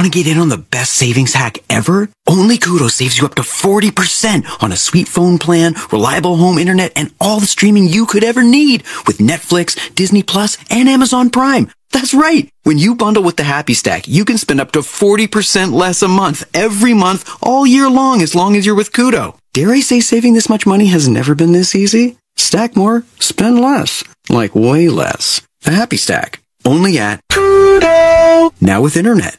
Want to get in on the best savings hack ever? Only Koodo saves you up to 40% on a sweet phone plan, reliable home internet, and all the streaming you could ever need with Netflix, Disney Plus, and Amazon Prime. That's right. When you bundle with the Happy Stack, you can spend up to 40% less a month every month all year long as long as you're with Koodo. Dare I say saving this much money has never been this easy? Stack more, spend less. Like way less. The Happy Stack. Only at Koodo. Now with internet.